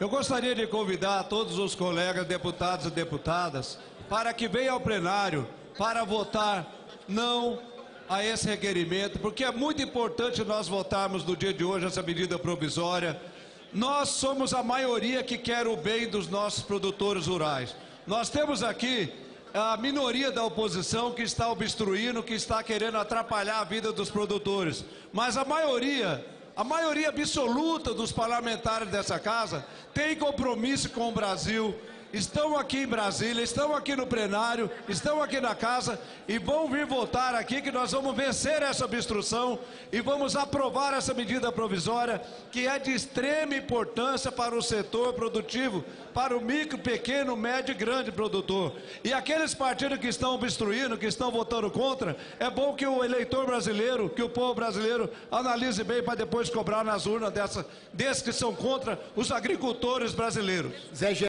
Eu gostaria de convidar todos os colegas deputados e deputadas para que venham ao plenário para votar não a esse requerimento, porque é muito importante nós votarmos no dia de hoje essa medida provisória. Nós somos a maioria que quer o bem dos nossos produtores rurais. Nós temos aqui a minoria da oposição que está obstruindo, que está querendo atrapalhar a vida dos produtores. Mas a maioria, a maioria absoluta dos parlamentares dessa casa tem compromisso com o Brasil, estão aqui em Brasília, estão aqui no plenário, estão aqui na casa e vão vir votar aqui que nós vamos vencer essa obstrução e vamos aprovar essa medida provisória que é de extrema importância para o setor produtivo, para o micro, pequeno, médio e grande produtor. E aqueles partidos que estão obstruindo, que estão votando contra, é bom que o eleitor brasileiro, que o povo brasileiro analise bem para depois cobrar nas urnas dessa, desses que são contra os agricultores brasileiros. Zé